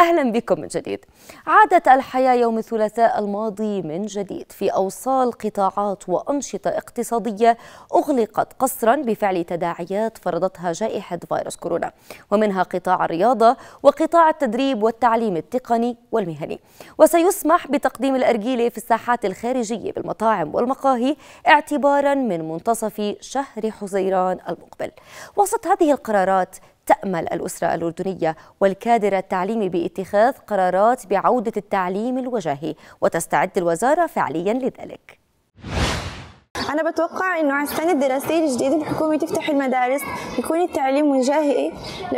أهلا بكم من جديد. عادت الحياة يوم الثلاثاء الماضي من جديد. في أوصال قطاعات وأنشطة اقتصادية أغلقت قسرا بفعل تداعيات فرضتها جائحة فيروس كورونا. ومنها قطاع الرياضة وقطاع التدريب والتعليم التقني والمهني. وسيسمح بتقديم الأرجيلة في الساحات الخارجية بالمطاعم والمقاهي اعتبارا من منتصف شهر حزيران المقبل. وسط هذه القرارات تأمل الأسرة الأردنية والكادر التعليمي باتخاذ قرارات بعودة التعليم الوجاهي وتستعد الوزارة فعليا لذلك. أنا بتوقع إنه على السنة الدراسية الجديدة الحكومة تفتح المدارس بيكون التعليم وجاهي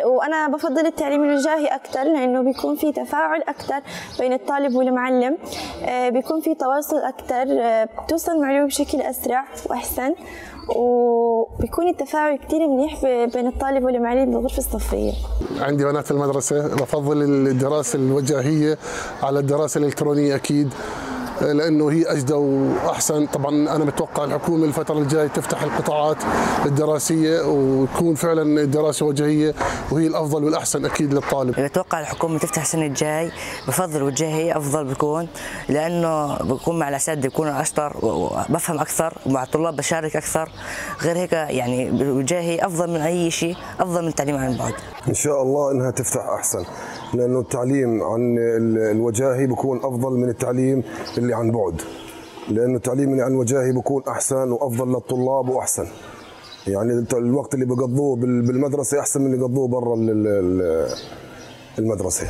وأنا بفضل التعليم الوجاهي أكثر لأنه بيكون في تفاعل أكثر بين الطالب والمعلم. بيكون في تواصل أكثر بتوصل المعلومة بشكل أسرع وأحسن. وبيكون التفاعل كثير منيح بين الطالب والمعلم بالغرفة الصفية عندي بنات في المدرسة بفضل الدراسة الوجاهية على الدراسة الإلكترونية أكيد. لأنه هي أجدى وأحسن. طبعا أنا متوقع الحكومة الفترة الجاية تفتح القطاعات الدراسية وتكون فعلا دراسة وجاهيه وهي الأفضل والأحسن أكيد للطالب. بتوقع الحكومة تفتح السنة الجاي بفضل وجاهي أفضل بكون لأنه بكون مع الأساتذة بكون أشطر وبفهم أكثر ومع الطلاب بشارك أكثر. غير هيك يعني وجاهي أفضل من أي شيء أفضل من التعليم عن بعد. إن شاء الله إنها تفتح أحسن لأنه التعليم عن الوجاهي بكون أفضل من التعليم اللي عن بعد لأنه التعليم اللي عن وجاهي بكون أحسن وأفضل للطلاب وأحسن. يعني الوقت اللي بقضوه بالمدرسة أحسن من اللي قضوه برا المدرسة.